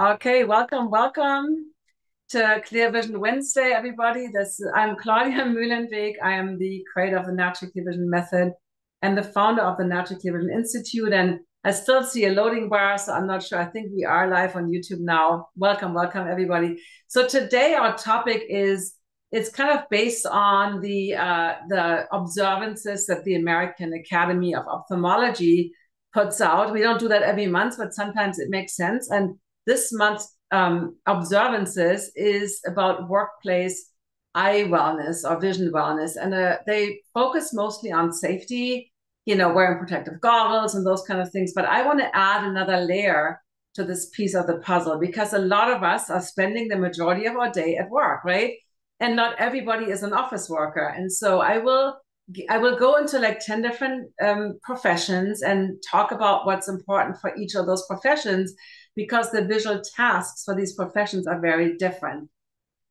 Okay, welcome, welcome to Clear Vision Wednesday, everybody. This I'm Claudia Mühlenweg. I am the creator of the Natural Clear Vision Method and the founder of the Natural Clear Vision Institute. And I still see a loading bar, so I'm not sure. I think we are live on YouTube now. Welcome, welcome, everybody. So today our topic is it's kind of based on the uh, the observances that the American Academy of Ophthalmology puts out. We don't do that every month, but sometimes it makes sense. And this month's um, observances is about workplace eye wellness or vision wellness. And uh, they focus mostly on safety, you know, wearing protective goggles and those kind of things. But I want to add another layer to this piece of the puzzle because a lot of us are spending the majority of our day at work, right? And not everybody is an office worker. And so I will I will go into like 10 different um, professions and talk about what's important for each of those professions because the visual tasks for these professions are very different.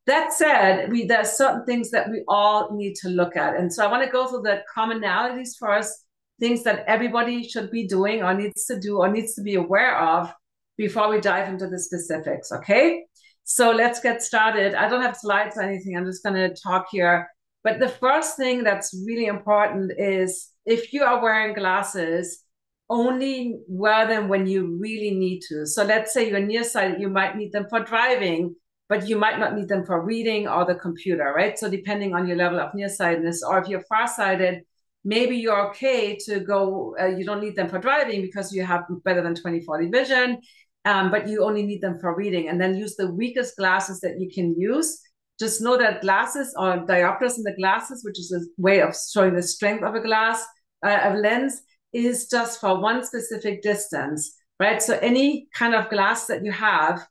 That said, we there are certain things that we all need to look at. And so I want to go through the commonalities first, things that everybody should be doing or needs to do or needs to be aware of before we dive into the specifics. Okay. So let's get started. I don't have slides or anything. I'm just going to talk here but the first thing that's really important is if you are wearing glasses, only wear them when you really need to. So let's say you're nearsighted, you might need them for driving, but you might not need them for reading or the computer, right? So depending on your level of nearsightedness, or if you're farsighted, maybe you're okay to go, uh, you don't need them for driving because you have better than 20/40 vision, um, but you only need them for reading. And then use the weakest glasses that you can use just know that glasses or diopters in the glasses, which is a way of showing the strength of a glass, uh, lens, is just for one specific distance, right? So any kind of glass that you have,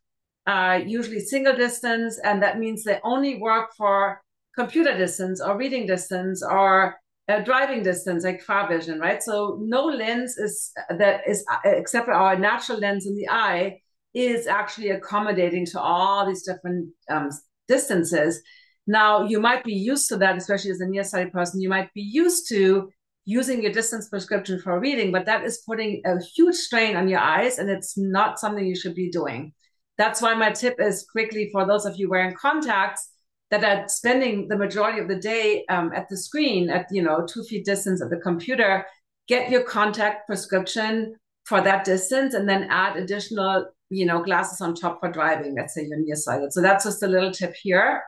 uh, usually single distance, and that means they only work for computer distance or reading distance or uh, driving distance, like far vision, right? So no lens is that is except for our natural lens in the eye is actually accommodating to all these different um, distances. Now, you might be used to that, especially as a nearsighted person. You might be used to using your distance prescription for reading, but that is putting a huge strain on your eyes, and it's not something you should be doing. That's why my tip is quickly for those of you wearing contacts that are spending the majority of the day um, at the screen at you know two feet distance of the computer get your contact prescription for that distance and then add additional you know, glasses on top for driving. Let's say you're nearsighted. So that's just a little tip here.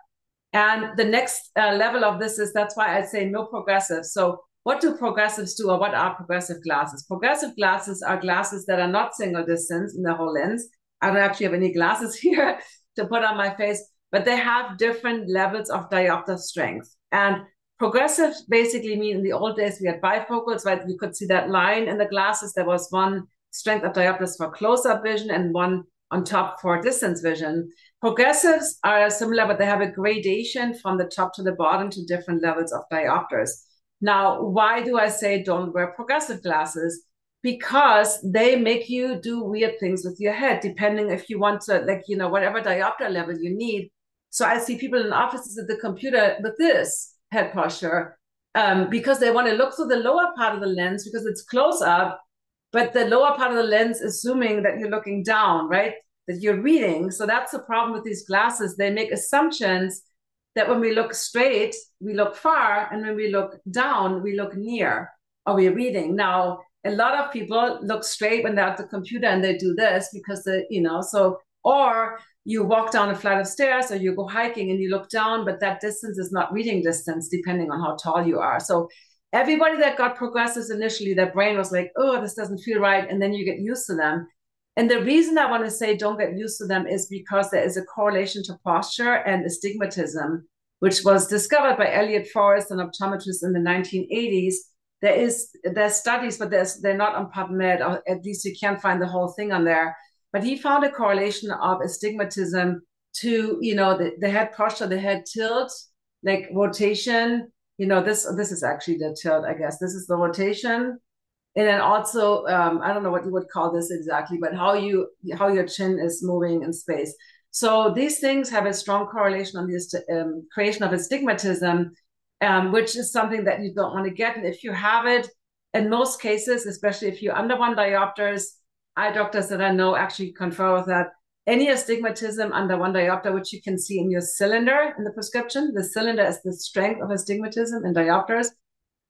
And the next uh, level of this is that's why I say no progressive. So what do progressives do or what are progressive glasses? Progressive glasses are glasses that are not single distance in the whole lens. I don't actually have any glasses here to put on my face, but they have different levels of diopter strength. And progressive basically mean in the old days we had bifocals, right? You could see that line in the glasses. There was one strength of diopters for close-up vision and one on top for distance vision. Progressives are similar, but they have a gradation from the top to the bottom to different levels of diopters. Now, why do I say don't wear progressive glasses? Because they make you do weird things with your head, depending if you want to, like, you know, whatever diopter level you need. So I see people in offices at the computer with this head posture um, because they want to look through the lower part of the lens because it's close up but the lower part of the lens assuming that you're looking down, right? That you're reading. So that's the problem with these glasses. They make assumptions that when we look straight, we look far, and when we look down, we look near or we're reading. Now, a lot of people look straight when they're at the computer and they do this because the, you know, so or you walk down a flight of stairs or you go hiking and you look down, but that distance is not reading distance depending on how tall you are. So everybody that got progressives initially, their brain was like, oh, this doesn't feel right. And then you get used to them. And the reason I want to say don't get used to them is because there is a correlation to posture and astigmatism, which was discovered by Elliot Forrest, an optometrist in the 1980s. There is there's studies, but there's they're not on PubMed, or at least you can't find the whole thing on there. But he found a correlation of astigmatism to you know the, the head posture, the head tilt, like rotation, you know, this this is actually the tilt, I guess. This is the rotation. And then also, um, I don't know what you would call this exactly, but how you how your chin is moving in space. So these things have a strong correlation on the um, creation of astigmatism, um, which is something that you don't want to get. And if you have it, in most cases, especially if you're under one diopters, eye doctors that I know actually confer with that. any astigmatism under one diopter, which you can see in your cylinder in the prescription, the cylinder is the strength of astigmatism in diopters,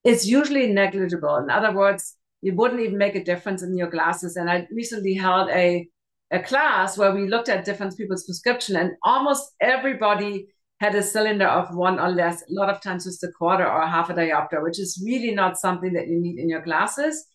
it's usually negligible. In other words, it wouldn't even make a difference in your glasses. And I recently held a, a class where we looked at different people's prescription, and almost everybody had a cylinder of one or less, a lot of times just a quarter or half a diopter, which is really not something that you need in your glasses.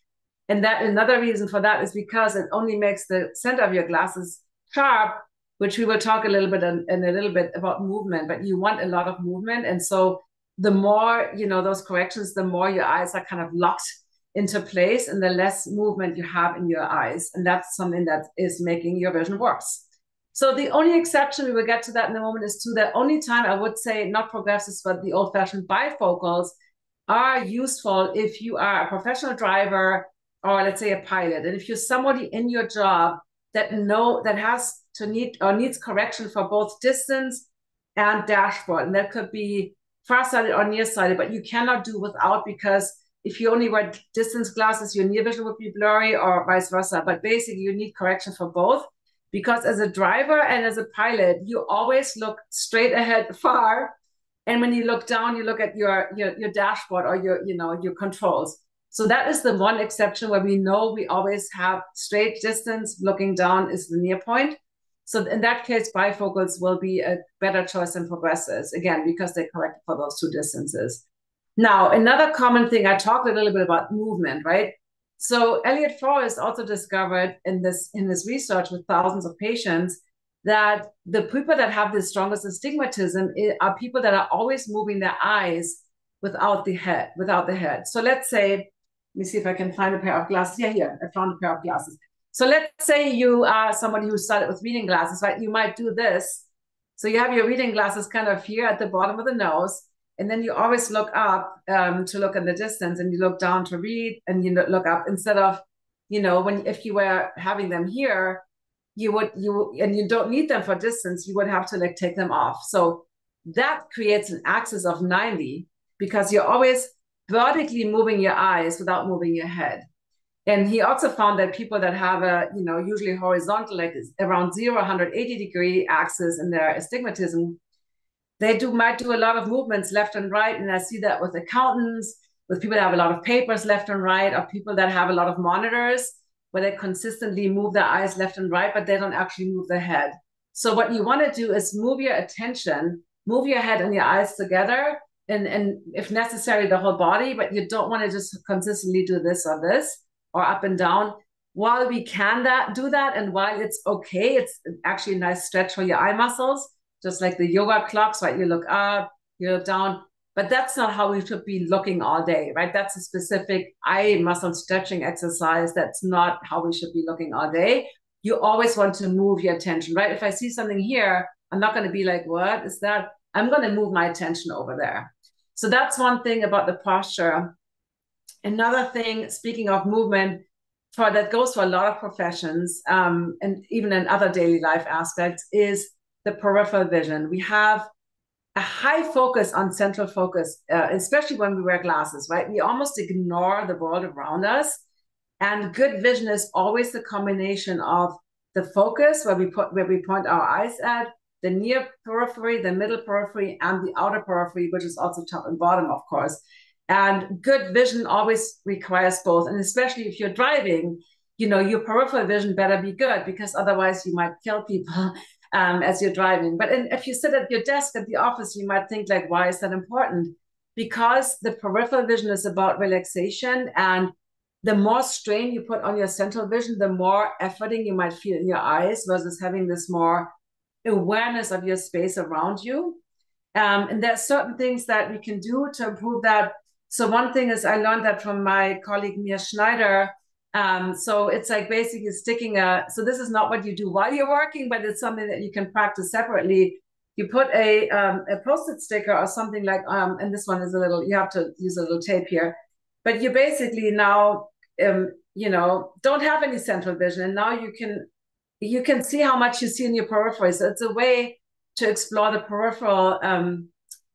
And that another reason for that is because it only makes the center of your glasses sharp, which we will talk a little bit in, in a little bit about movement, but you want a lot of movement. And so the more, you know, those corrections, the more your eyes are kind of locked into place and the less movement you have in your eyes. And that's something that is making your vision worse. So the only exception, we will get to that in a moment, is to the only time I would say not progressives, but the old-fashioned bifocals are useful if you are a professional driver or let's say a pilot. And if you're somebody in your job that know that has to need or needs correction for both distance and dashboard, and that could be far-sighted or nearsighted, but you cannot do without because if you only wear distance glasses, your near vision would be blurry or vice versa. But basically, you need correction for both because as a driver and as a pilot, you always look straight ahead far. And when you look down, you look at your, your, your dashboard or your, you know, your controls. So that is the one exception where we know we always have straight distance looking down is the near point. So in that case, bifocals will be a better choice than progressives, again, because they correct for those two distances. Now, another common thing, I talked a little bit about movement, right? So Elliot Forrest also discovered in this in this research with thousands of patients that the people that have the strongest astigmatism are people that are always moving their eyes without the head, without the head. So let's say, let me see if I can find a pair of glasses. Yeah, here, I found a pair of glasses. So let's say you are somebody who started with reading glasses, right? You might do this. So you have your reading glasses kind of here at the bottom of the nose, and then you always look up um, to look in the distance and you look down to read and you look up instead of you know when if you were having them here you would you and you don't need them for distance you would have to like take them off. So that creates an axis of 90 because you're always vertically moving your eyes without moving your head. And he also found that people that have a you know usually horizontal like around 0 180 degree axis in their astigmatism they do might do a lot of movements left and right, and I see that with accountants, with people that have a lot of papers left and right, or people that have a lot of monitors where they consistently move their eyes left and right, but they don't actually move their head. So what you want to do is move your attention, move your head and your eyes together, and and if necessary the whole body, but you don't want to just consistently do this or this or up and down. While we can that do that, and while it's okay, it's actually a nice stretch for your eye muscles just like the yoga clocks, right? You look up, you look down, but that's not how we should be looking all day, right? That's a specific eye muscle stretching exercise. That's not how we should be looking all day. You always want to move your attention, right? If I see something here, I'm not going to be like, what is that? I'm going to move my attention over there. So that's one thing about the posture. Another thing, speaking of movement, for that goes for a lot of professions, um, and even in other daily life aspects, is the peripheral vision. We have a high focus on central focus, uh, especially when we wear glasses, right? We almost ignore the world around us. And good vision is always the combination of the focus, where we put where we point our eyes at, the near periphery, the middle periphery, and the outer periphery, which is also top and bottom, of course. And good vision always requires both. And especially if you're driving, you know, your peripheral vision better be good because otherwise you might kill people um, as you're driving. But in, if you sit at your desk at the office, you might think like, why is that important? Because the peripheral vision is about relaxation and the more strain you put on your central vision, the more efforting you might feel in your eyes versus having this more awareness of your space around you. Um, and there's certain things that we can do to improve that. So one thing is I learned that from my colleague Meir Schneider, um, so it's like basically sticking a, so this is not what you do while you're working, but it's something that you can practice separately. You put a, um, a post-it sticker or something like, um, and this one is a little, you have to use a little tape here, but you basically now, um, you know, don't have any central vision. And now you can, you can see how much you see in your periphery. So it's a way to explore the peripheral, um,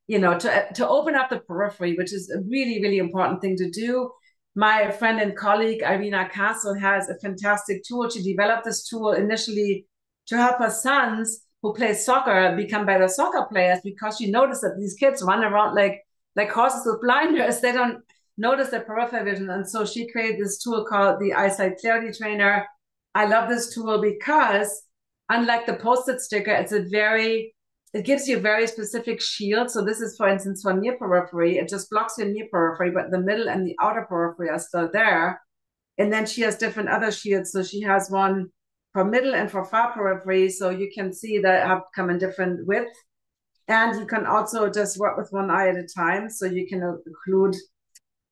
you know, to, to open up the periphery, which is a really, really important thing to do my friend and colleague Irina Castle has a fantastic tool. She developed this tool initially to help her sons who play soccer become better soccer players because she noticed that these kids run around like like horses with blinders. They don't notice their peripheral vision. And so she created this tool called the Eyesight Clarity Trainer. I love this tool because unlike the post-it sticker, it's a very it gives you a very specific shield. So this is, for instance, for near periphery. It just blocks your near periphery, but the middle and the outer periphery are still there. And then she has different other shields. So she has one for middle and for far periphery. So you can see that have come in different width. And you can also just work with one eye at a time. So you can include,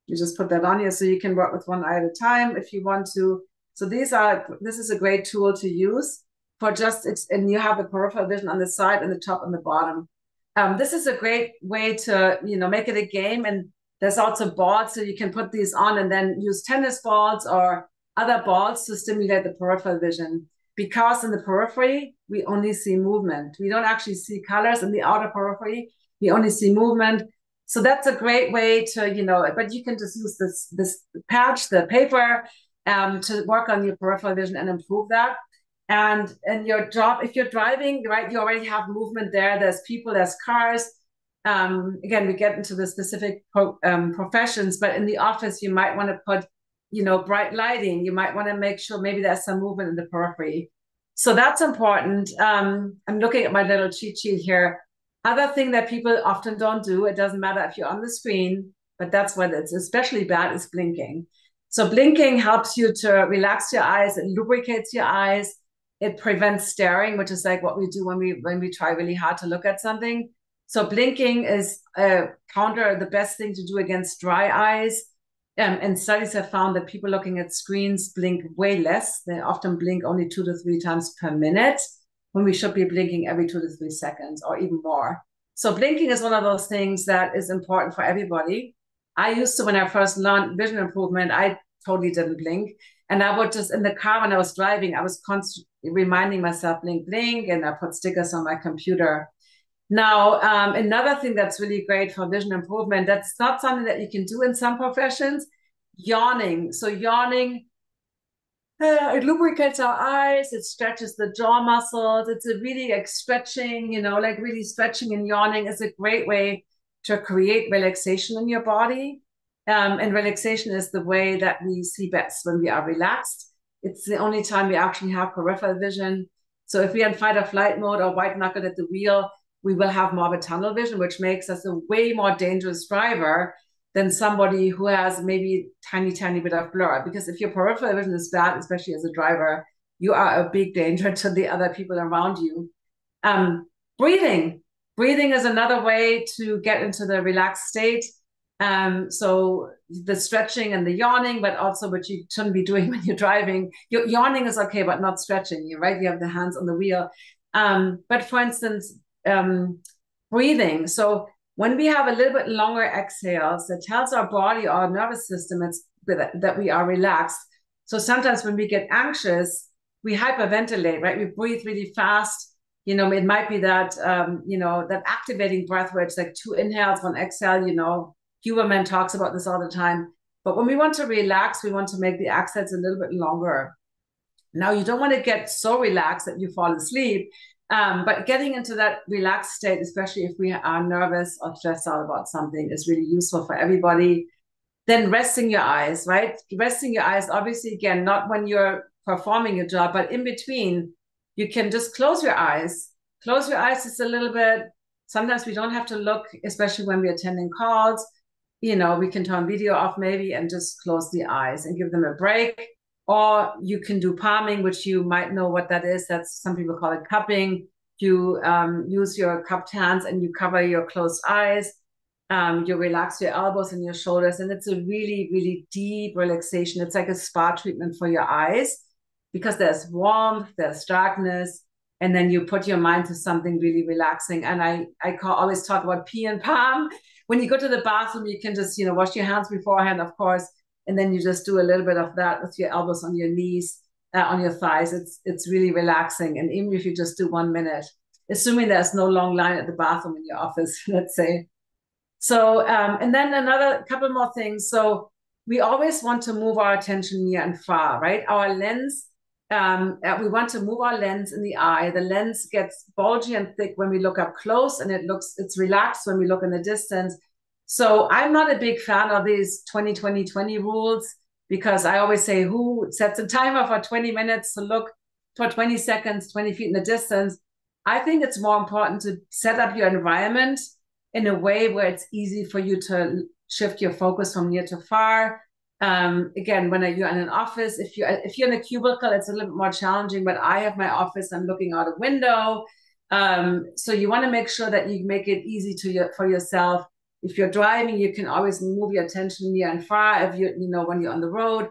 you just put that on here. So you can work with one eye at a time if you want to. So these are, this is a great tool to use for just, it's, and you have the peripheral vision on the side and the top and the bottom. Um, this is a great way to, you know, make it a game. And there's also balls, so you can put these on and then use tennis balls or other balls to stimulate the peripheral vision. Because in the periphery, we only see movement. We don't actually see colors in the outer periphery. We only see movement. So that's a great way to, you know, but you can just use this this patch, the paper, um, to work on your peripheral vision and improve that. And and your job, if you're driving, right, you already have movement there. There's people, there's cars um, again, we get into the specific pro, um, professions, but in the office, you might want to put, you know, bright lighting. You might want to make sure maybe there's some movement in the periphery. So that's important. Um, I'm looking at my little cheat sheet here. Other thing that people often don't do, it doesn't matter if you're on the screen, but that's what it's especially bad is blinking. So blinking helps you to relax your eyes, it lubricates your eyes, it prevents staring, which is like what we do when we when we try really hard to look at something. So blinking is uh, counter the best thing to do against dry eyes. Um, and studies have found that people looking at screens blink way less. They often blink only two to three times per minute when we should be blinking every two to three seconds or even more. So blinking is one of those things that is important for everybody. I used to, when I first learned vision improvement, I totally didn't blink. And I would just, in the car when I was driving, I was constantly reminding myself, blink, blink, and I put stickers on my computer now, um, another thing that's really great for vision improvement, that's not something that you can do in some professions, yawning. So yawning, uh, it lubricates our eyes, it stretches the jaw muscles. It's a really like stretching, you know, like really stretching and yawning is a great way to create relaxation in your body. Um, and relaxation is the way that we see best when we are relaxed. It's the only time we actually have peripheral vision. So if we're in fight or flight mode or white knuckled at the wheel, we will have morbid tunnel vision, which makes us a way more dangerous driver than somebody who has maybe tiny, tiny bit of blur. Because if your peripheral vision is bad, especially as a driver, you are a big danger to the other people around you. Um, breathing. Breathing is another way to get into the relaxed state. Um, so the stretching and the yawning, but also what you shouldn't be doing when you're driving. Your, yawning is okay, but not stretching. You right? You have the hands on the wheel. Um, but for instance, um, breathing. So when we have a little bit longer exhales, that tells our body, our nervous system, it's that we are relaxed. So sometimes when we get anxious, we hyperventilate, right? We breathe really fast. You know, it might be that um, you know that activating breath where it's like two inhales, one exhale. You know, Huberman talks about this all the time. But when we want to relax, we want to make the accents a little bit longer. Now, you don't want to get so relaxed that you fall asleep. Um, but getting into that relaxed state, especially if we are nervous or stressed out about something, is really useful for everybody. Then resting your eyes, right? Resting your eyes, obviously, again, not when you're performing your job, but in between, you can just close your eyes. Close your eyes just a little bit. Sometimes we don't have to look, especially when we're attending calls. You know, we can turn video off maybe and just close the eyes and give them a break or you can do palming, which you might know what that is. That's some people call it cupping. You um, use your cupped hands and you cover your closed eyes. Um, you relax your elbows and your shoulders, and it's a really, really deep relaxation. It's like a spa treatment for your eyes because there's warmth, there's darkness, and then you put your mind to something really relaxing. And I, I call, always talk about pee and palm. When you go to the bathroom, you can just, you know, wash your hands beforehand, of course, and then you just do a little bit of that with your elbows on your knees, uh, on your thighs. It's it's really relaxing. And even if you just do one minute, assuming there's no long line at the bathroom in your office, let's say. So um, and then another couple more things. So we always want to move our attention near and far, right? Our lens um, we want to move our lens in the eye. The lens gets bulgy and thick when we look up close, and it looks it's relaxed when we look in the distance. So I'm not a big fan of these 20 20 20 rules because I always say who sets a timer for 20 minutes to look for 20 seconds, 20 feet in the distance. I think it's more important to set up your environment in a way where it's easy for you to shift your focus from near to far um, again, when you're in an office, if you're if you're in a cubicle, it's a little bit more challenging. But I have my office; I'm looking out a window, um, so you want to make sure that you make it easy to your, for yourself. If you're driving, you can always move your attention near and far. If you you know when you're on the road,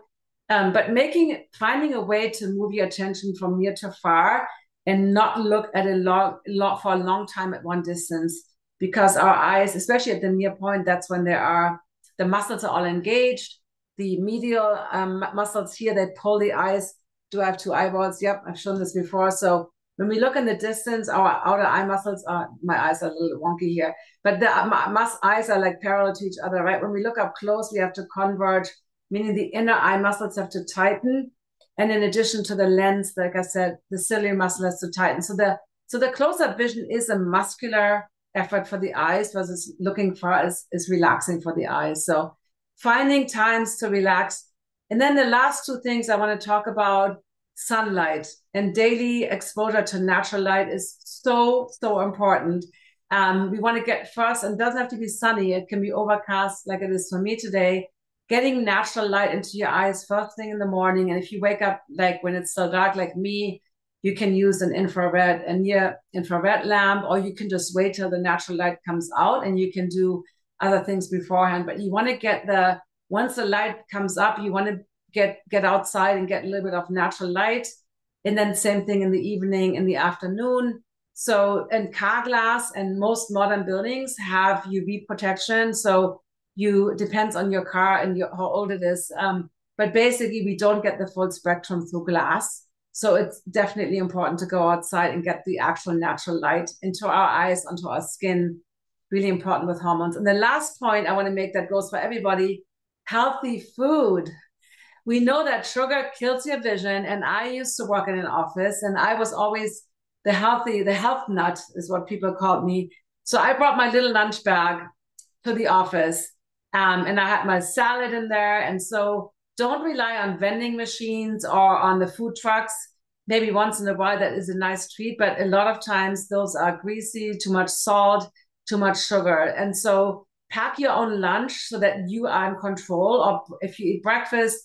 um, but making finding a way to move your attention from near to far and not look at a lot lot for a long time at one distance because our eyes, especially at the near point, that's when there are the muscles are all engaged the medial um, muscles here, that pull the eyes. Do I have two eyeballs? Yep, I've shown this before. So when we look in the distance, our outer eye muscles are, my eyes are a little wonky here, but the uh, eyes are like parallel to each other, right? When we look up close, we have to converge, meaning the inner eye muscles have to tighten. And in addition to the lens, like I said, the ciliary muscle has to tighten. So the so the close-up vision is a muscular effort for the eyes versus looking far is, is relaxing for the eyes. So finding times to relax. And then the last two things I want to talk about sunlight and daily exposure to natural light is so, so important. Um, we want to get first, and doesn't have to be sunny, it can be overcast like it is for me today. Getting natural light into your eyes first thing in the morning. And if you wake up like when it's so dark, like me, you can use an infrared, a near infrared lamp, or you can just wait till the natural light comes out and you can do other things beforehand. But you want to get the once the light comes up, you want to get get outside and get a little bit of natural light. And then same thing in the evening, in the afternoon. So and car glass and most modern buildings have UV protection. So you depends on your car and your, how old it is. Um, but basically, we don't get the full spectrum through glass. So it's definitely important to go outside and get the actual natural light into our eyes, onto our skin, really important with hormones. And the last point I want to make that goes for everybody healthy food. We know that sugar kills your vision. And I used to work in an office and I was always the healthy, the health nut is what people called me. So I brought my little lunch bag to the office um, and I had my salad in there. And so don't rely on vending machines or on the food trucks. Maybe once in a while that is a nice treat, but a lot of times those are greasy, too much salt too much sugar. And so pack your own lunch so that you are in control. Or if you eat breakfast,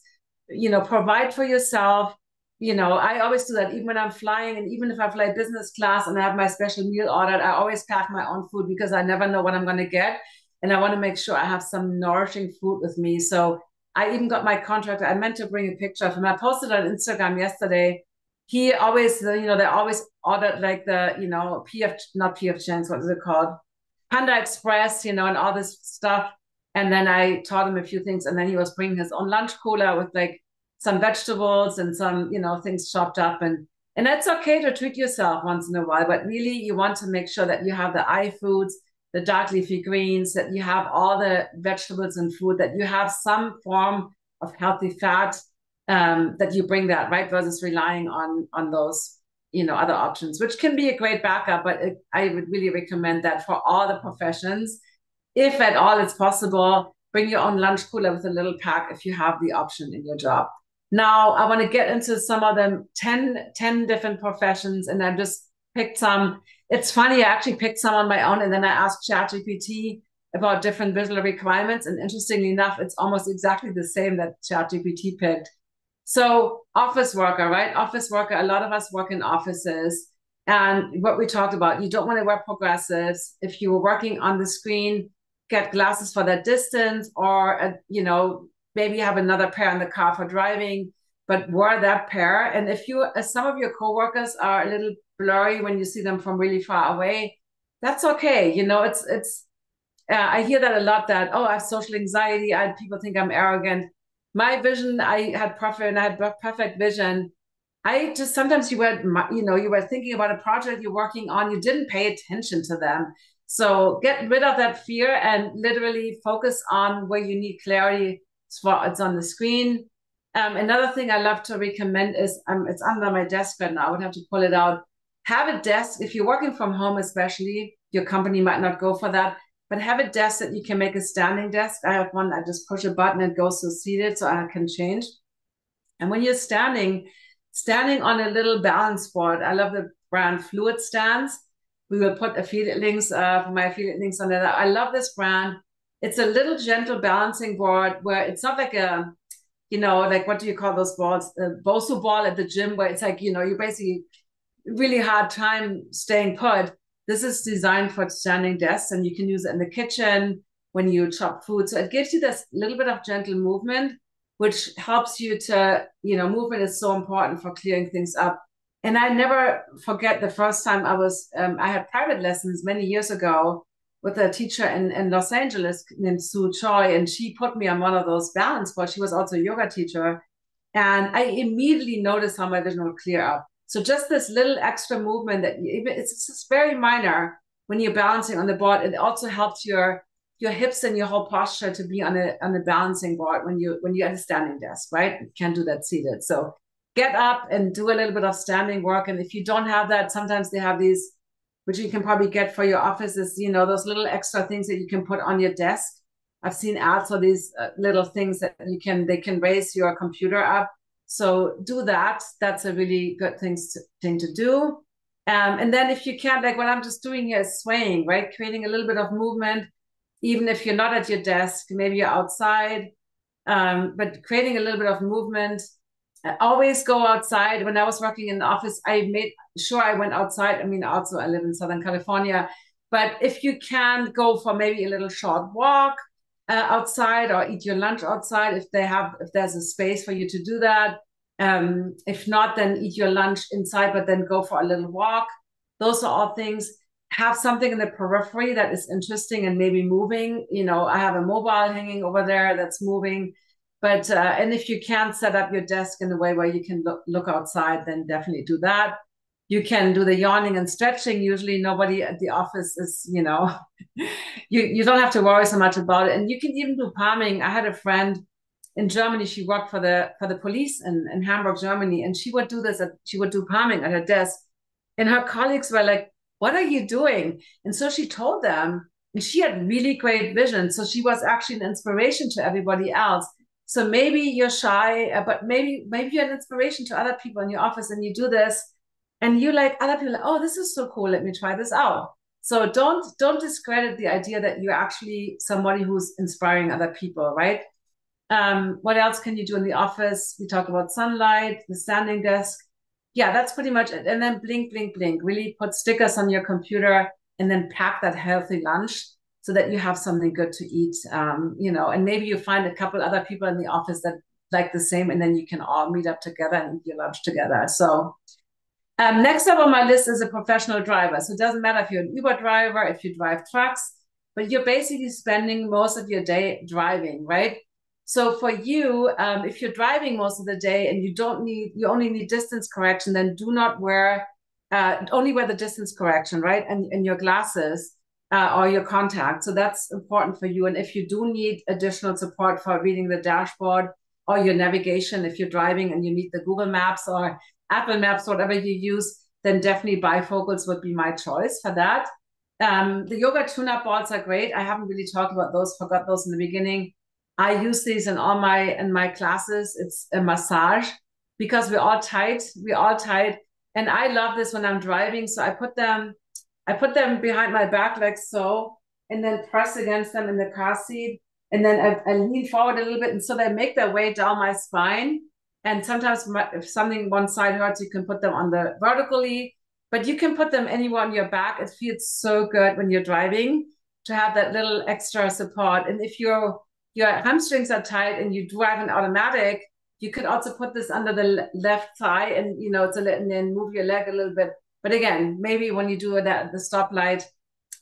you know, provide for yourself. You know, I always do that even when I'm flying, and even if I fly business class and I have my special meal ordered, I always pack my own food because I never know what I'm going to get. And I want to make sure I have some nourishing food with me. So I even got my contractor. I meant to bring a picture of him. I posted on Instagram yesterday. He always, you know, they always ordered like the, you know, PF, not PF Chang's, what is it called? Panda Express, you know, and all this stuff. And then I taught him a few things, and then he was bringing his own lunch cooler with like some vegetables and some, you know, things chopped up. And and that's okay to treat yourself once in a while, but really you want to make sure that you have the eye foods, the dark leafy greens, that you have all the vegetables and food, that you have some form of healthy fat, um, that you bring that right versus relying on on those you know other options which can be a great backup but it, i would really recommend that for all the professions. If at all it's possible bring your own lunch cooler with a little pack if you have the option in your job. Now i want to get into some of them 10 10 different professions and i just picked some. It's funny i actually picked some on my own and then i asked chatgpt about different visual requirements and interestingly enough it's almost exactly the same that chatgpt picked so office worker, right? Office worker, a lot of us work in offices. And what we talked about, you don't want to wear progressives. If you were working on the screen, get glasses for that distance, or a, you know, maybe you have another pair in the car for driving, but wear that pair. And if you, some of your coworkers are a little blurry when you see them from really far away, that's okay. You know, it's it's. Uh, I hear that a lot. That oh, I have social anxiety. I people think I'm arrogant my vision, I had perfect, and I had perfect vision. I just sometimes you were, you know, you were thinking about a project you're working on, you didn't pay attention to them. So get rid of that fear and literally focus on where you need clarity. It's on the screen. Um, another thing I love to recommend is um, it's under my desk right now. I would have to pull it out. Have a desk if you're working from home, especially your company might not go for that, but have a desk that you can make a standing desk. I have one. I just push a button, it goes to seated, so I can change. And when you're standing, standing on a little balance board, I love the brand FluidStance. We will put affiliate links uh, for my affiliate links on that. I love this brand. It's a little gentle balancing board where it's not like a you know, like what do you call those balls? The Bosu ball at the gym, where it's like, you know, you basically really hard time staying put. This is designed for standing desks, and you can use it in the kitchen when you chop food. So it gives you this little bit of gentle movement, which helps you to, you know, movement is so important for clearing things up. And I never forget the first time I was, um, I had private lessons many years ago with a teacher in, in Los Angeles named Sue Choi, and she put me on one of those balance boards. She was also a yoga teacher. And I immediately noticed how my vision would clear up. So just this little extra movement that you, it's just very minor when you're balancing on the board. It also helps your your hips and your whole posture to be on a on a balancing board when you when you're at a standing desk, right? You can't do that seated. So get up and do a little bit of standing work. And if you don't have that, sometimes they have these which you can probably get for your office is you know those little extra things that you can put on your desk i've seen ads for these uh, little things that you can they can raise your computer up so do that. That's a really good thing to, thing to do. Um, and then if you can't like what i'm just doing here is swaying right? Creating a little bit of movement even if you're not at your desk maybe you're outside um, but creating a little bit of movement. I always go outside. When I was working in the office, I made sure I went outside. I mean, also I live in Southern California, but if you can go for maybe a little short walk uh, outside or eat your lunch outside, if they have, if there's a space for you to do that. Um, if not, then eat your lunch inside, but then go for a little walk. Those are all things. Have something in the periphery that is interesting and maybe moving. You know, I have a mobile hanging over there that's moving but uh, and if you can't set up your desk in a way where you can look, look outside, then definitely do that. You can do the yawning and stretching. Usually, nobody at the office is, you know, you you don't have to worry so much about it. And you can even do palming. I had a friend in Germany. She worked for the for the police in, in Hamburg, Germany, and she would do this. At, she would do palming at her desk, and her colleagues were like, "What are you doing?" And so she told them, and she had really great vision. So she was actually an inspiration to everybody else so maybe you're shy, uh, but maybe maybe you're an inspiration to other people in your office, and you do this, and you like other people. Like, oh, this is so cool. Let me try this out. So don't don't discredit the idea that you're actually somebody who's inspiring other people, right? Um, what else can you do in the office? We talk about sunlight, the standing desk. Yeah, that's pretty much it. And then blink, blink, blink. Really put stickers on your computer and then pack that healthy lunch so that you have something good to eat um, you know and maybe you find a couple other people in the office that like the same and then you can all meet up together and eat your lunch together so um, next up on my list is a professional driver so it doesn't matter if you're an uber driver if you drive trucks but you're basically spending most of your day driving right so for you um, if you're driving most of the day and you don't need you only need distance correction then do not wear uh, only wear the distance correction right and, and your glasses uh, or your contact. So that's important for you. And if you do need additional support for reading the dashboard or your navigation, if you're driving and you need the Google Maps or Apple Maps, whatever you use, then definitely bifocals would be my choice for that. Um, the yoga tune-up balls are great. I haven't really talked about those, forgot those in the beginning. I use these in all my in my classes. It's a massage because we're all tight. We're all tight. And I love this when I'm driving. So I put them I put them behind my back like so, and then press against them in the car seat. And then I, I lean forward a little bit. And so they make their way down my spine. And sometimes if something one side hurts, you can put them on the vertically, but you can put them anywhere on your back. It feels so good when you're driving to have that little extra support. And if your your hamstrings are tight and you drive an automatic, you could also put this under the left thigh and you know, to let and then move your leg a little bit but again, maybe when you do it at the stoplight,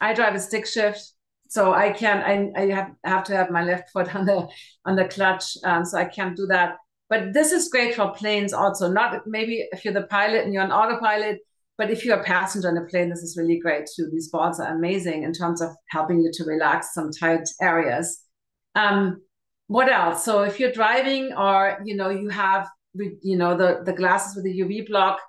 I drive a stick shift, so I can't. I, I have have to have my left foot on the on the clutch, um, so I can't do that. But this is great for planes also. Not maybe if you're the pilot and you're on autopilot, but if you're a passenger on a plane, this is really great too. These balls are amazing in terms of helping you to relax some tight areas. Um, what else? So if you're driving or you know you have you know the the glasses with the UV block,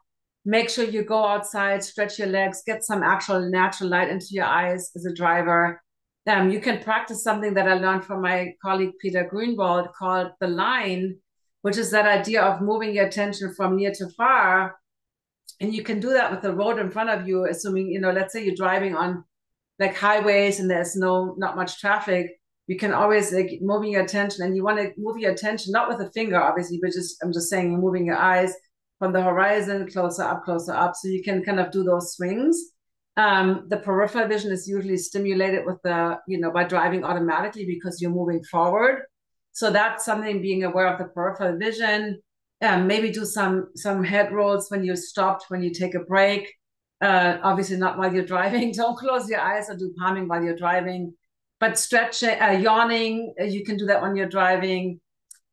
make sure you go outside, stretch your legs, get some actual natural light into your eyes as a driver. Um, you can practice something that I learned from my colleague Peter Grünwald called the line, which is that idea of moving your attention from near to far. And you can do that with the road in front of you, assuming, you know, let's say you're driving on like highways and there's no not much traffic you can always like moving your attention and you want to move your attention not with a finger obviously but just i'm just saying moving your eyes from the horizon closer up closer up so you can kind of do those swings um, the peripheral vision is usually stimulated with the you know by driving automatically because you're moving forward so that's something being aware of the peripheral vision. Um, maybe do some some head rolls when you stopped when you take a break. Uh, obviously not while you're driving. Don't close your eyes or do palming while you're driving. But stretching, uh, yawning, uh, you can do that when you're driving.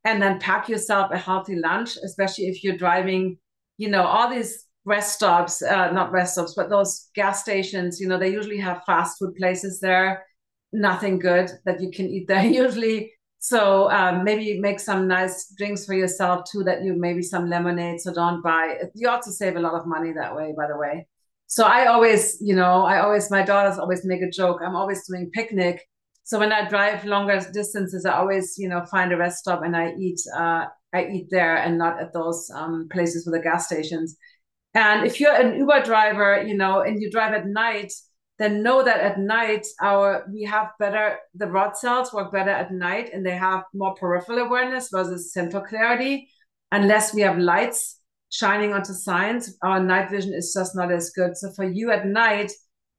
And then pack yourself a healthy lunch, especially if you're driving, you know, all these rest stops, uh, not rest stops, but those gas stations, you know, they usually have fast food places there, nothing good that you can eat there usually. So um, maybe make some nice drinks for yourself too, that you maybe some lemonade. So don't buy, you also save a lot of money that way, by the way. So I always, you know, I always, my daughters always make a joke. I'm always doing picnic so when I drive longer distances, I always, you know, find a rest stop and I eat. Uh, I eat there and not at those um, places with the gas stations. And if you're an Uber driver, you know, and you drive at night, then know that at night our we have better the rod cells work better at night and they have more peripheral awareness versus central clarity. Unless we have lights shining onto signs, our night vision is just not as good. So for you at night,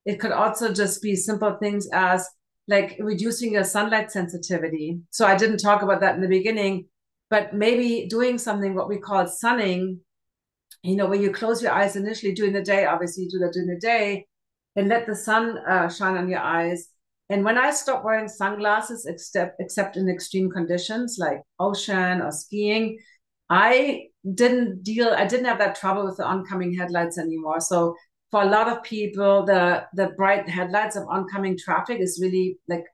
it could also just be simple things as like reducing your sunlight sensitivity. So I didn't talk about that in the beginning, but maybe doing something what we call sunning, you know, when you close your eyes initially during the day, obviously you do that during the day, and let the sun uh, shine on your eyes. And when I stopped wearing sunglasses, except except in extreme conditions like ocean or skiing, I didn't deal. I didn't have that trouble with the oncoming headlights anymore. So for a lot of people, the the bright headlights of oncoming traffic is really like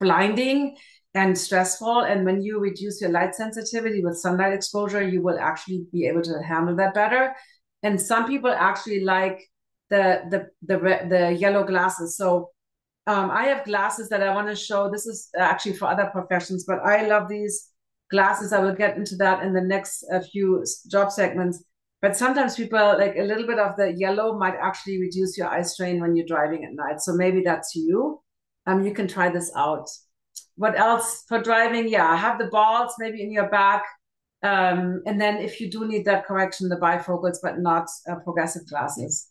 blinding and stressful. And when you reduce your light sensitivity with sunlight exposure, you will actually be able to handle that better. And some people actually like the the the the yellow glasses. So um, I have glasses that I want to show. This is actually for other professions, but I love these glasses. I will get into that in the next uh, few job segments. But sometimes people like a little bit of the yellow might actually reduce your eye strain when you're driving at night. So maybe that's you. Um, you can try this out. What else for driving? Yeah, have the balls maybe in your back. Um, and then if you do need that correction, the bifocals, but not uh, progressive glasses.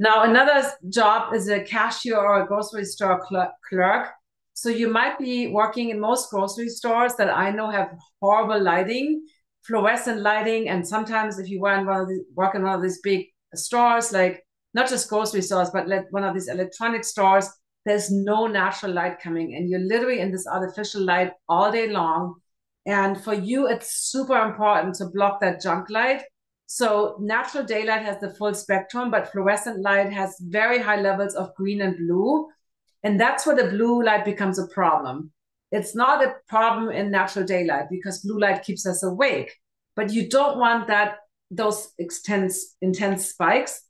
Now, another job is a cashier or a grocery store cl clerk. So you might be working in most grocery stores that I know have horrible lighting fluorescent lighting. And sometimes if you work in one of these, work in one of these big stores, like not just grocery stores, but like one of these electronic stores, there's no natural light coming and you're literally in this artificial light all day long. And for you, it's super important to block that junk light. So natural daylight has the full spectrum, but fluorescent light has very high levels of green and blue. And that's where the blue light becomes a problem it's not a problem in natural daylight because blue light keeps us awake. But you don't want that those intense intense spikes.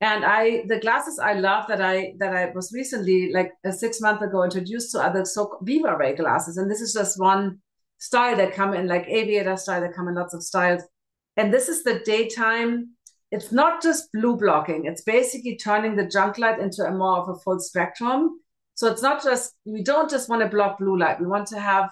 And I the glasses I love that I that I was recently like a six month ago introduced to other so Vivaray glasses. And this is just one style that come in like aviator style that come in lots of styles. And this is the daytime. It's not just blue blocking. It's basically turning the junk light into a more of a full spectrum so it's not just, we don't just want to block blue light. We want to have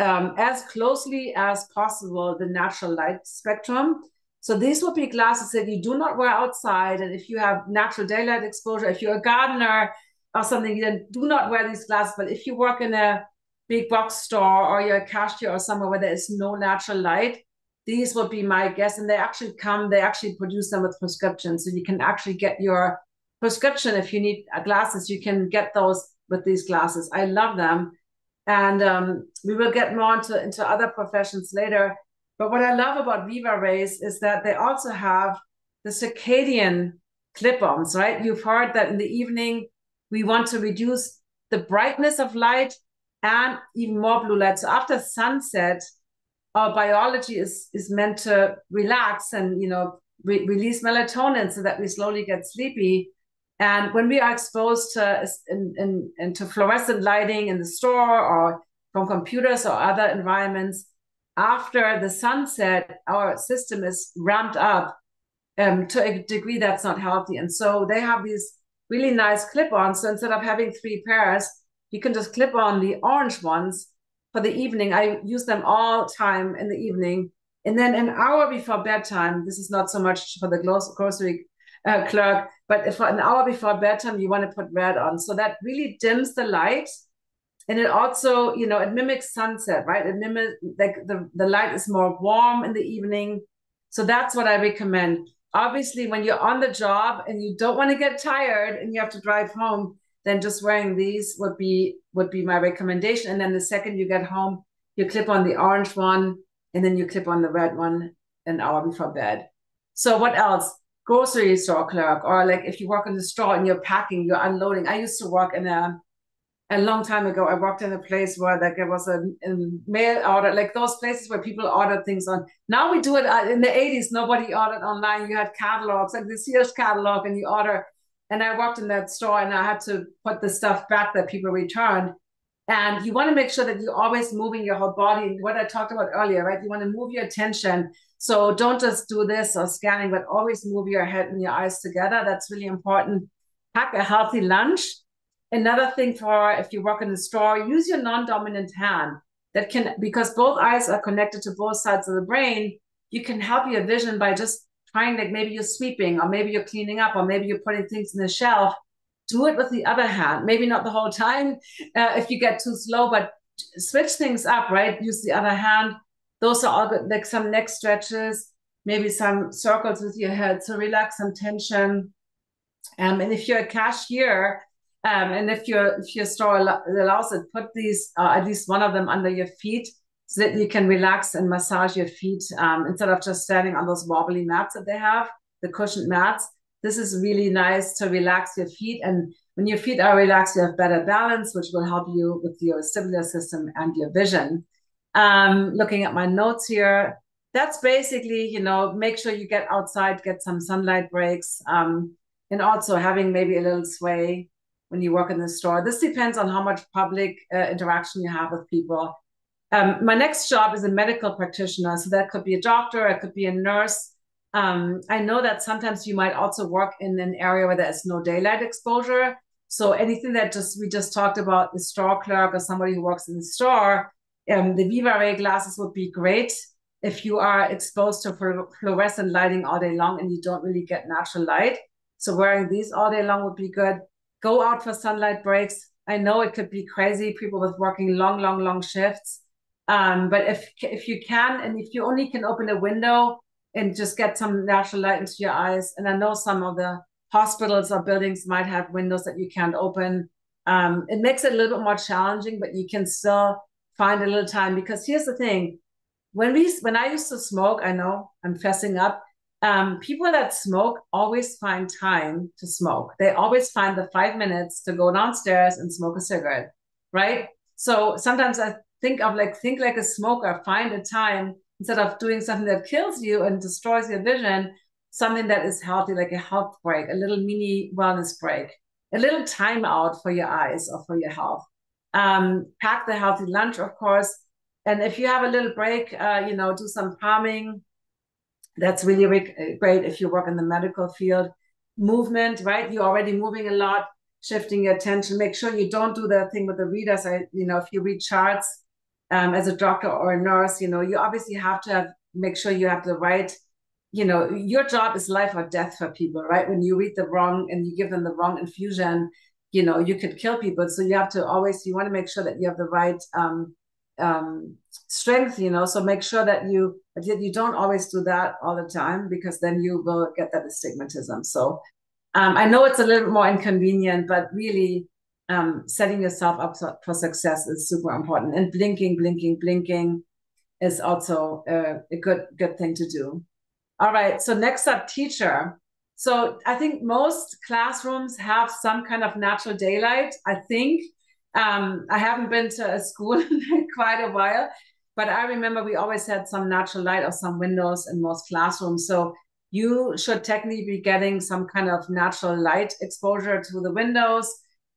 um, as closely as possible the natural light spectrum. So these would be glasses that you do not wear outside. And if you have natural daylight exposure, if you're a gardener or something, then do not wear these glasses. But if you work in a big box store or you're a cashier or somewhere where there is no natural light, these would be my guess. And they actually come, they actually produce them with prescriptions. So you can actually get your prescription if you need glasses, you can get those with these glasses. I love them. And um, we will get more into, into other professions later. But what I love about Vivarays is that they also have the circadian clip-ons, right? You've heard that in the evening, we want to reduce the brightness of light and even more blue light. So after sunset, our biology is is meant to relax and you know re- release melatonin so that we slowly get sleepy. And when we are exposed to in, in, into fluorescent lighting in the store or from computers or other environments, after the sunset, our system is ramped up um, to a degree that's not healthy. And so they have these really nice clip-ons. So instead of having three pairs, you can just clip on the orange ones for the evening. I use them all time in the evening. And then an hour before bedtime, this is not so much for the grocery uh, clerk, but if for an hour before bedtime, you want to put red on. So that really dims the light. And it also, you know, it mimics sunset, right? It mimics like the, the light is more warm in the evening. So that's what I recommend obviously when you're on the job and you don't want to get tired and you have to drive home then just wearing these would be would be my recommendation and then the second you get home you clip on the orange one and then you clip on the red one an hour before bed so what else grocery store clerk or like if you work in the store and you're packing you're unloading i used to work in a a long time ago, I worked in a place where like there was a, a, mail order, like those places where people order things on. Now we do it uh, in the 80s, nobody ordered online. You had catalogs, like the Sears catalog, and you order. And I worked in that store and I had to put the stuff back that people returned. And you want to make sure that you're always moving your whole body. What I talked about earlier, right? You want to move your attention. So don't just do this or scanning, but always move your head and your eyes together. That's really important. Pack a healthy lunch Another thing for if you work in the store, use your non-dominant hand. That can because both eyes are connected to both sides of the brain. You can help your vision by just trying like maybe you're sweeping or maybe you're cleaning up or maybe you're putting things in the shelf. Do it with the other hand. Maybe not the whole time uh, if you get too slow, but switch things up. Right? Use the other hand. Those are all good. Like some neck stretches, maybe some circles with your head to relax some tension. Um, and if you're a cashier, um, and if your if your store allows it, put these uh, at least one of them under your feet so that you can relax and massage your feet um, instead of just standing on those wobbly mats that they have, the cushioned mats. This is really nice to relax your feet. And when your feet are relaxed, you have better balance, which will help you with your vestibular system and your vision. Um, looking at my notes here, that's basically, you know, make sure you get outside, get some sunlight breaks, um, and also having maybe a little sway when you work in the store. This depends on how much public uh, interaction you have with people. Um, my next job is a medical practitioner. So that could be a doctor, it could be a nurse. Um, I know that sometimes you might also work in an area where there's no daylight exposure. So anything that just we just talked about, the store clerk or somebody who works in the store, um, the Vivaray glasses would be great if you are exposed to fluorescent lighting all day long and you don't really get natural light. So wearing these all day long would be good go out for sunlight breaks. I know it could be crazy, people with working long, long, long shifts. Um, but if if you can, and if you only can open a window and just get some natural light into your eyes, and I know some of the hospitals or buildings might have windows that you can't open. Um, it makes it a little bit more challenging, but you can still find a little time because here's the thing: when we when I used to smoke, I know I'm fessing up um, people that smoke always find time to smoke. They always find the five minutes to go downstairs and smoke a cigarette, right? So sometimes I think of like think like a smoker. Find a time instead of doing something that kills you and destroys your vision. Something that is healthy, like a health break, a little mini wellness break, a little time out for your eyes or for your health. Um, pack the healthy lunch, of course. And if you have a little break, uh, you know, do some palming, that's really great if you work in the medical field. Movement, right? You're already moving a lot, shifting your attention. Make sure you don't do that thing with the readers. I, you know, if you read charts um, as a doctor or a nurse, you know, you obviously have to have, make sure you have the right, you know, your job is life or death for people, right? When you read the wrong and you give them the wrong infusion, you know, you could kill people. So you have to always, you want to make sure that you have the right um, um, strength, you know. So make sure that you that you don't always do that all the time because then you will get that astigmatism. So um, I know it's a little more inconvenient, but really um, setting yourself up for success is super important. And blinking, blinking, blinking is also a, a good good thing to do. All right. So next up, teacher. So I think most classrooms have some kind of natural daylight. I think Um, I haven't been to a school in quite a while, but I remember we always had some natural light or some windows in most classrooms. So you should technically be getting some kind of natural light exposure to the windows.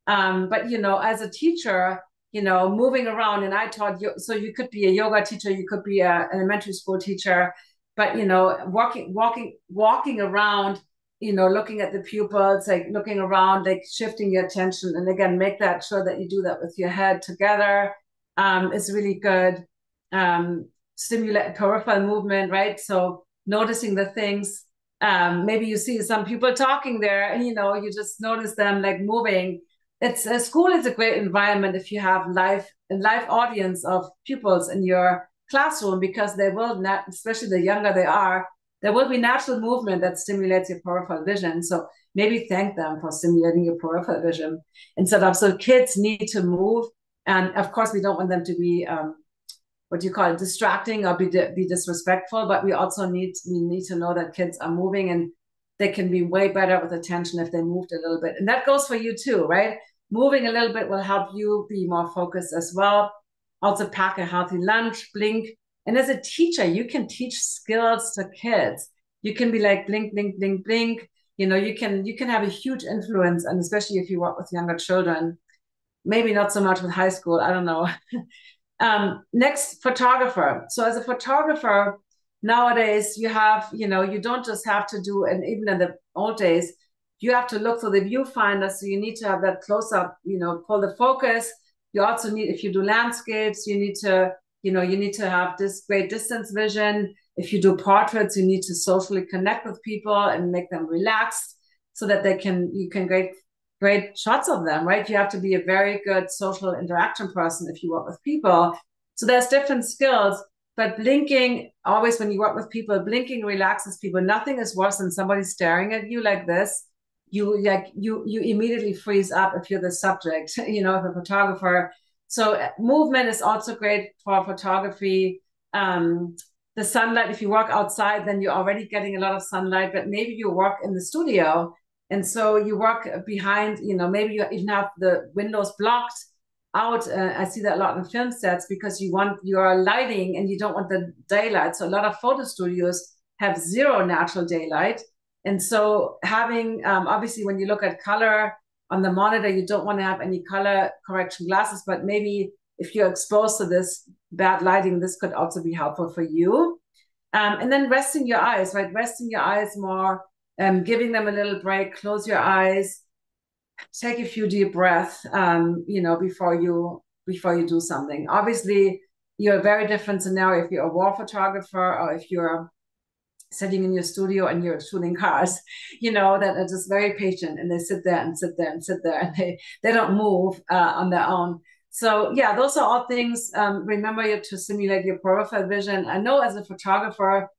Um, but you know, as a teacher, you know, moving around, and I taught you, so you could be a yoga teacher, you could be an elementary school teacher, but you know, walking, walking, walking around, you know, looking at the pupils, like looking around, like shifting your attention, and again, make that sure that you do that with your head together um, is really good um, stimulate peripheral movement, right? So noticing the things. Um, maybe you see some people talking there, and you know you just notice them like moving. It's a school is a great environment if you have live a live audience of pupils in your classroom because they will not, especially the younger they are, there will be natural movement that stimulates your peripheral vision. So maybe thank them for stimulating your peripheral vision instead of so kids need to move, and of course we don't want them to be um, what do you call it distracting or be be disrespectful but we also need we need to know that kids are moving and they can be way better with attention if they moved a little bit and that goes for you too right moving a little bit will help you be more focused as well. Also pack a healthy lunch blink. And as a teacher you can teach skills to kids. You can be like blink blink blink blink. You know you can you can have a huge influence and especially if you work with younger children. Maybe not so much with high school i don't know. Um, next, photographer. So as a photographer, nowadays you have, you know, you don't just have to do, and even in the old days, you have to look for the viewfinder. So you need to have that close up, you know, pull the focus. You also need, if you do landscapes, you need to, you know, you need to have this great distance vision. If you do portraits, you need to socially connect with people and make them relaxed so that they can, you can great great shots of them, right? You have to be a very good social interaction person if you work with people. So there's different skills, but blinking always when you work with people, blinking relaxes people. Nothing is worse than somebody staring at you like this. You like you you immediately freeze up if you're the subject, you know, if a photographer. So uh, movement is also great for photography. Um, the sunlight, if you walk outside, then you're already getting a lot of sunlight, but maybe you work in the studio and so you work behind you know maybe you even have the windows blocked out uh, i see that a lot in film sets because you want your lighting and you don't want the daylight so a lot of photo studios have zero natural daylight and so having um, obviously when you look at color on the monitor you don't want to have any color correction glasses but maybe if you're exposed to this bad lighting this could also be helpful for you um, and then resting your eyes right resting your eyes more um, giving them a little break, close your eyes, take a few deep breaths, um, you know, before you before you do something. Obviously, you're a very different scenario if you're a war photographer or if you're sitting in your studio and you're shooting cars, you know, that are just very patient and they sit there and sit there and sit there and they, they don't move uh, on their own. So yeah, those are all things. Um, remember you to simulate your peripheral vision. I know as a photographer,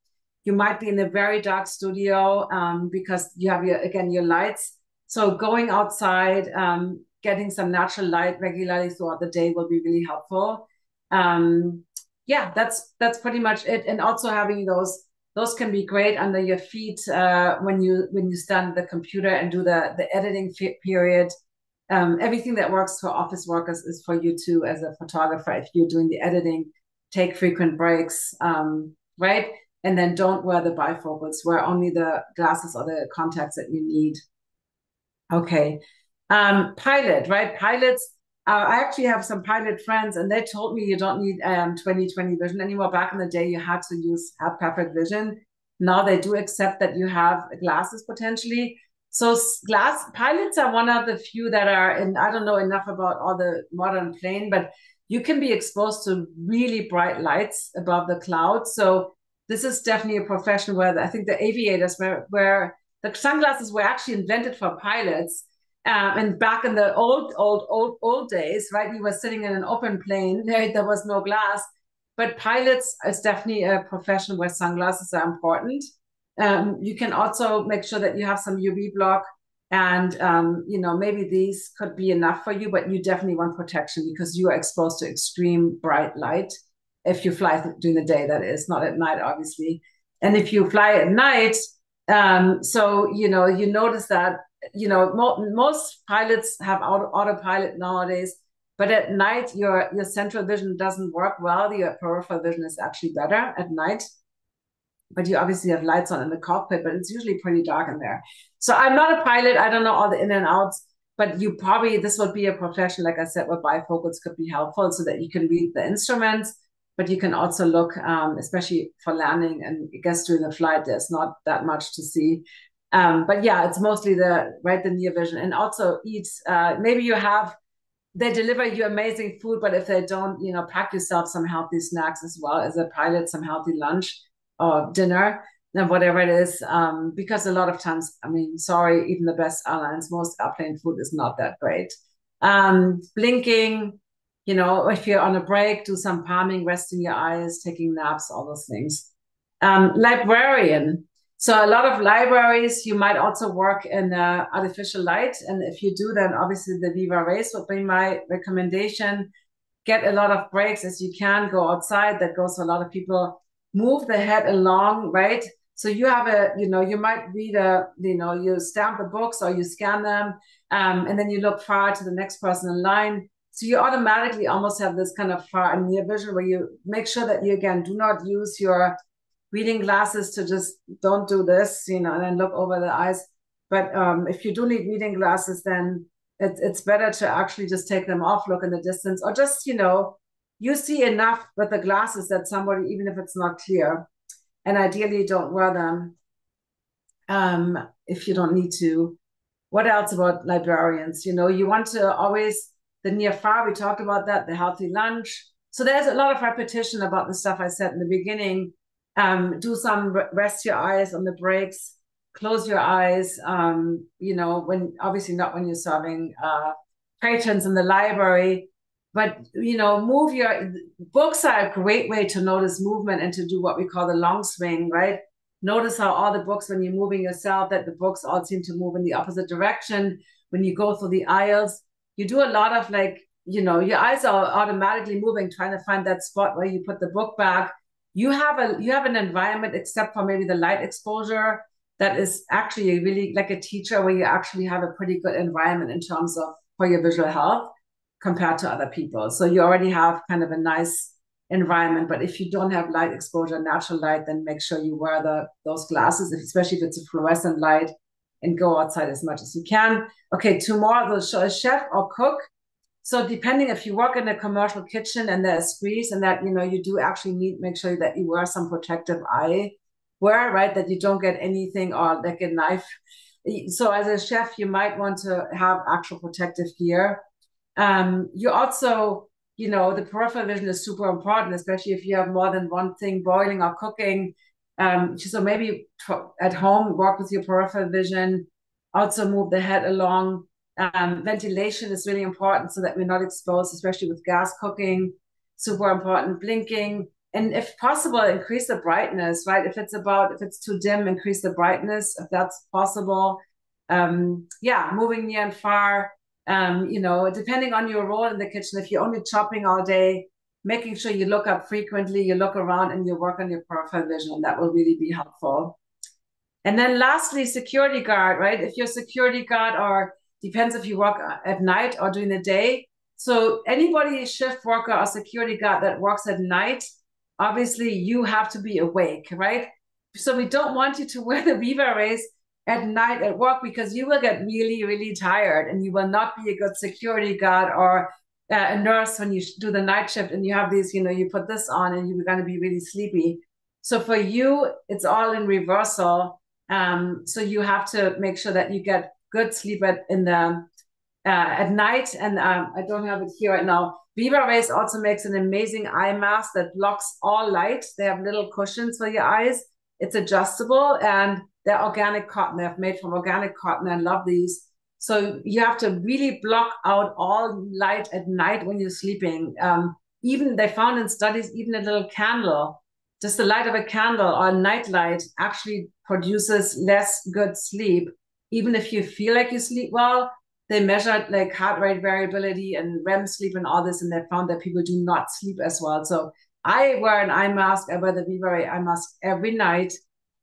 you might be in a very dark studio um, because you have your again your lights. So going outside, um, getting some natural light regularly throughout the day will be really helpful. Um, yeah, that's that's pretty much it. And also having those those can be great under your feet uh, when you when you stand the computer and do the the editing period. Um, everything that works for office workers is for you too as a photographer. If you're doing the editing, take frequent breaks. Um, right? and then don't wear the bifocals wear only the glasses or the contacts that you need okay um pilot right pilots uh, i actually have some pilot friends and they told me you don't need um 2020 vision anymore. Back in the day you had to use have perfect vision. Now they do accept that you have glasses potentially. So glass pilots are one of the few that are and i don't know enough about all the modern plane but you can be exposed to really bright lights above the clouds. So this is definitely a profession where I think the aviators were where the sunglasses were actually invented for pilots. Um, and back in the old, old, old, old days, right, you were sitting in an open plane, there, there was no glass. But pilots is definitely a profession where sunglasses are important. Um, you can also make sure that you have some UV block, and um, you know maybe these could be enough for you, but you definitely want protection because you are exposed to extreme bright light if you fly during the day, that is, not at night, obviously. And if you fly at night, um, so you know, you notice that you know mo- most pilots have auto- autopilot nowadays, But at night, your your central vision doesn't work well. Your peripheral vision is actually better at night. But you obviously have lights on in the cockpit, but it's usually pretty dark in there. So I'm not a pilot. I don't know all the in and outs, but you probably this would be a profession, like I said, where bifocals could be helpful so that you can read the instruments but you can also look, um, especially for landing and I guess during the flight, there's not that much to see. Um, but yeah, it's mostly the right the near vision and also eat. Uh, maybe you have they deliver you amazing food, but if they don't, you know, pack yourself some healthy snacks as well as a pilot, some healthy lunch or dinner, and whatever it is. Um, because a lot of times, I mean, sorry, even the best airlines, most airplane food is not that great. Um, blinking, you know, if you're on a break, do some palming, resting your eyes, taking naps, all those things. Um, librarian. So a lot of libraries, you might also work in uh, artificial light. And if you do, then obviously the Vivarays would be my recommendation. Get a lot of breaks as you can, go outside. That goes a lot of people. Move the head along, right? So you have a, you know, you might read a, you know, you stamp the books or you scan them, um, and then you look far to the next person in line so you automatically almost have this kind of far and near vision where you make sure that you again do not use your reading glasses to just don't do this, you know, and then look over the eyes. But um, if you do need reading glasses, then it, it's better to actually just take them off, look in the distance, or just, you know, you see enough with the glasses that somebody, even if it's not clear, and ideally don't wear them um, if you don't need to. What else about librarians? You know, you want to always the near far, we talked about that, the healthy lunch. So there's a lot of repetition about the stuff I said in the beginning. Um, do some rest your eyes on the breaks, close your eyes. Um, you know, when obviously not when you're serving uh, patrons in the library, but you know, move your books are a great way to notice movement and to do what we call the long swing, right? Notice how all the books, when you're moving yourself, that the books all seem to move in the opposite direction. When you go through the aisles, you do a lot of like you know your eyes are automatically moving trying to find that spot where you put the book back you have a you have an environment except for maybe the light exposure that is actually really like a teacher where you actually have a pretty good environment in terms of for your visual health compared to other people so you already have kind of a nice environment but if you don't have light exposure natural light then make sure you wear the those glasses especially if it's a fluorescent light and go outside as much as you can. Okay, tomorrow the chef or cook. So depending if you work in a commercial kitchen and there's grease and that you know you do actually need make sure that you wear some protective eye wear, right? That you don't get anything or like a knife. So as a chef, you might want to have actual protective gear. Um, you also, you know, the peripheral vision is super important, especially if you have more than one thing boiling or cooking um, so maybe at home, work with your peripheral vision, also move the head along. Um, ventilation is really important so that we're not exposed, especially with gas cooking. Super important. Blinking, and if possible, increase the brightness. Right? If it's about if it's too dim, increase the brightness if that's possible. Um, yeah, moving near and far. Um, you know, depending on your role in the kitchen, if you're only chopping all day, making sure you look up frequently, you look around and you work on your peripheral vision. That will really be helpful. And then lastly, security guard, right? If you're security guard or depends if you work at night or during the day. So anybody shift worker or security guard that works at night, obviously you have to be awake, right? So we don't want you to wear the Vivarays at night at work because you will get really, really tired and you will not be a good security guard or uh, a nurse when you do the night shift and you have these, you know, you put this on and you're going to be really sleepy. So for you, it's all in reversal. Um, so you have to make sure that you get good sleep at in the uh, at night. And um, I don't have it here right now. Vivarays also makes an amazing eye mask that blocks all light. They have little cushions for your eyes. It's adjustable and they're organic cotton. They're made from organic cotton. I love these. So you have to really block out all light at night when you're sleeping. Um, even they found in studies, even a little candle, just the light of a candle or a night light actually produces less good sleep. Even if you feel like you sleep well, they measured like heart rate variability and REM sleep and all this, and they found that people do not sleep as well. So I wear an eye mask. I wear the Vivaray eye mask every night.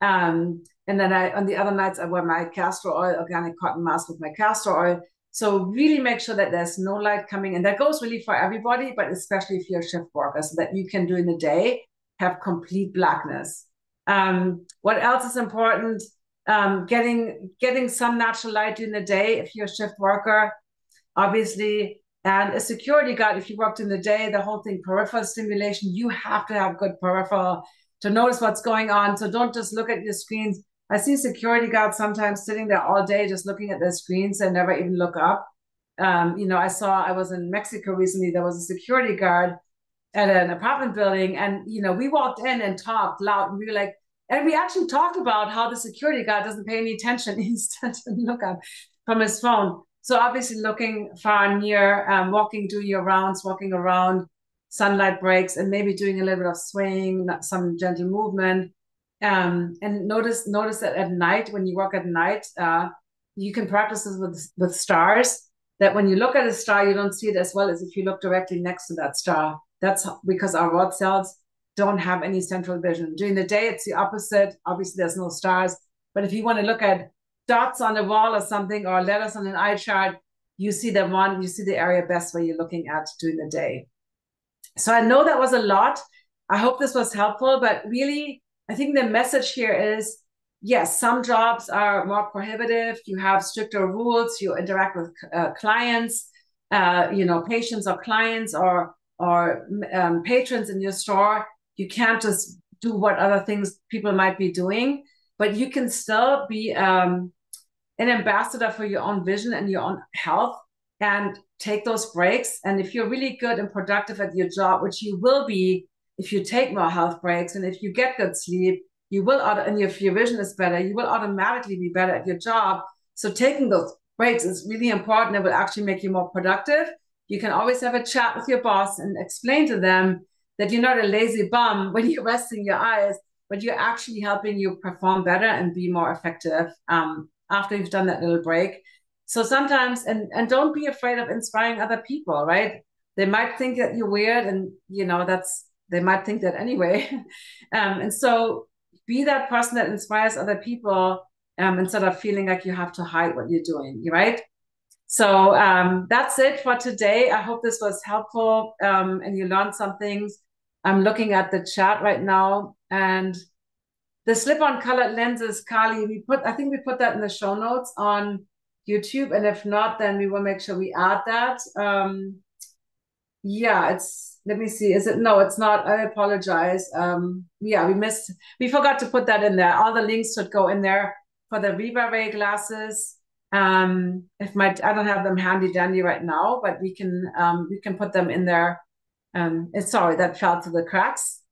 Um, and then I, on the other nights, I wear my castor oil, organic cotton mask with my castor oil. So really make sure that there's no light coming and That goes really for everybody, but especially if you're a shift worker, so that you can during the day have complete blackness. Um, what else is important? Um, getting getting some natural light during the day if you're a shift worker, obviously, and a security guard if you worked in the day. The whole thing peripheral stimulation. You have to have good peripheral to notice what's going on. So don't just look at your screens. I see security guards sometimes sitting there all day just looking at their screens and never even look up. Um, you know, I saw I was in Mexico recently. There was a security guard at an apartment building, and you know, we walked in and talked loud, and we were like, and we actually talked about how the security guard doesn't pay any attention. He's to look up from his phone. So obviously looking far and near, um, walking, doing your rounds, walking around, sunlight breaks, and maybe doing a little bit of swaying, some gentle movement. Um, and notice notice that at night, when you walk at night, uh, you can practice this with with stars. That when you look at a star, you don't see it as well as if you look directly next to that star. That's because our rod cells don't have any central vision. During the day, it's the opposite. Obviously, there's no stars. But if you want to look at dots on a wall or something or letters on an eye chart, you see the one, you see the area best where you're looking at during the day. So I know that was a lot. I hope this was helpful, but really, I think the message here is yes, some jobs are more prohibitive. You have stricter rules. You interact with uh, clients, uh, you know, patients or clients or or um, patrons in your store you can't just do what other things people might be doing, but you can still be um, an ambassador for your own vision and your own health and take those breaks. And if you're really good and productive at your job, which you will be if you take more health breaks and if you get good sleep, you will, and if your vision is better, you will automatically be better at your job. So taking those breaks is really important. It will actually make you more productive. You can always have a chat with your boss and explain to them that you're not a lazy bum when you're resting your eyes, but you're actually helping you perform better and be more effective um, after you've done that little break. So sometimes, and and don't be afraid of inspiring other people, right? They might think that you're weird, and you know that's they might think that anyway. um, and so be that person that inspires other people um, instead of feeling like you have to hide what you're doing, right? So um, that's it for today. I hope this was helpful um, and you learned some things. I'm looking at the chat right now and the slip-on colored lenses, Kali, we put, I think we put that in the show notes on YouTube. And if not, then we will make sure we add that. Um, yeah, it's, let me see. Is it, no, it's not. I apologize. Um, yeah, we missed, we forgot to put that in there. All the links should go in there for the Vivaray glasses. Um, if my, I don't have them handy dandy right now, but we can, um, we can put them in there um, it's sorry, that fell to the cracks.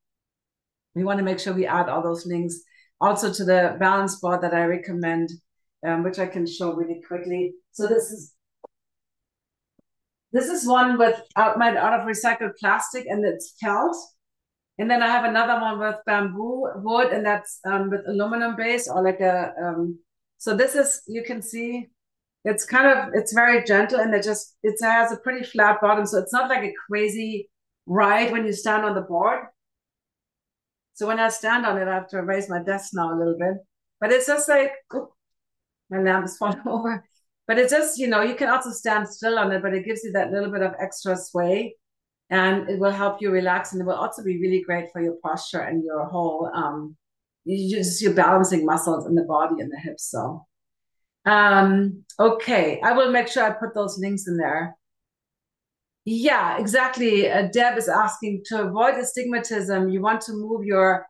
We want to make sure we add all those links also to the balance board that I recommend, um, which I can show really quickly. So this is this is one with out made out of recycled plastic and it's felt. And then I have another one with bamboo wood and that's um, with aluminum base or like a um, so this is you can see it's kind of it's very gentle and it just it has a pretty flat bottom so it's not like a crazy right when you stand on the board. So when I stand on it, I have to raise my desk now a little bit. But it's just like, oh, my lamp is falling over. But it's just, you know, you can also stand still on it, but it gives you that little bit of extra sway and it will help you relax. And it will also be really great for your posture and your whole, um, you just your balancing muscles in the body and the hips. So, um, okay, I will make sure I put those links in there. Yeah, exactly. Uh, Deb is asking to avoid astigmatism. You want to move your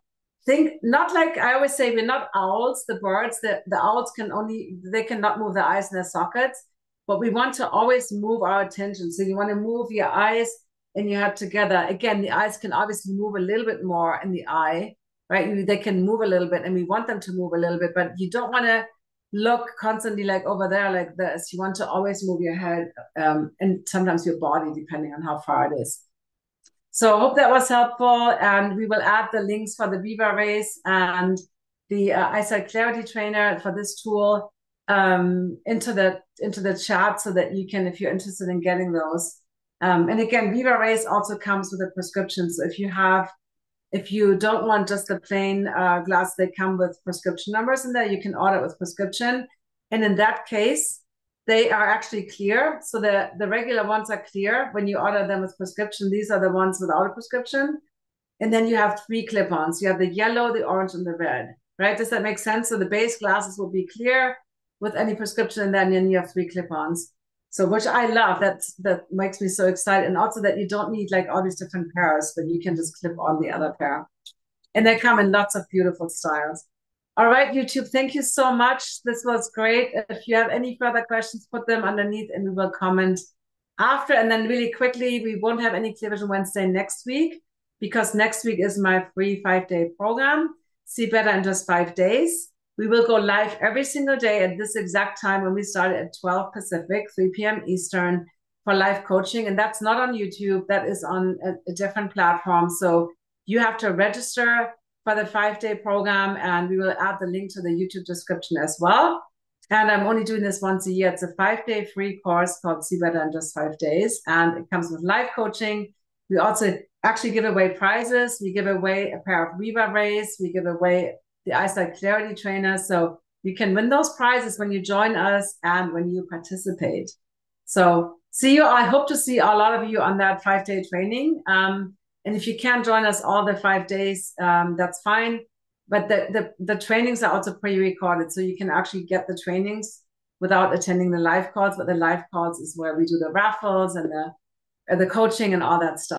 think not like I always say we're not owls, the birds. The the owls can only they cannot move their eyes in their sockets, but we want to always move our attention. So you want to move your eyes and your head together. Again, the eyes can obviously move a little bit more in the eye, right? They can move a little bit, and we want them to move a little bit, but you don't want to look constantly like over there like this. You want to always move your head um, and sometimes your body, depending on how far it is. So I hope that was helpful. And we will add the links for the Vivarays and the uh, eyesight clarity trainer for this tool um, into the into the chat so that you can, if you're interested in getting those. Um, and again, Vivarays also comes with a prescription. So if you have if you don't want just the plain uh, glass, they come with prescription numbers in there. You can order with prescription. And in that case, they are actually clear. So the, the regular ones are clear. When you order them with prescription, these are the ones without a prescription. And then you have three clip-ons. You have the yellow, the orange, and the red, right? Does that make sense? So the base glasses will be clear with any prescription, and then you have three clip-ons. So which I love. That that makes me so excited. And also that you don't need like all these different pairs, but you can just clip on the other pair. And they come in lots of beautiful styles. All right, YouTube, thank you so much. This was great. If you have any further questions, put them underneath and we will comment after. And then really quickly, we won't have any Clear Vision Wednesday next week because next week is my free five-day program, See Better in Just Five Days. We will go live every single day at this exact time when we started at 12 Pacific, 3 p.m. Eastern for live coaching. And that's not on YouTube, that is on a, a different platform. So you have to register for the five day program, and we will add the link to the YouTube description as well. And I'm only doing this once a year. It's a five day free course called See Better in Just Five Days. And it comes with live coaching. We also actually give away prizes. We give away a pair of Vivarays. We give away the eyesight clarity trainer. So you can win those prizes when you join us and when you participate. So see you. I hope to see a lot of you on that five day training. Um, and if you can't join us all the five days, um, that's fine. But the, the, the trainings are also pre-recorded. So you can actually get the trainings without attending the live calls. But the live calls is where we do the raffles and the, the coaching and all that stuff.